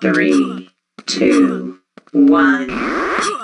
three, two, one.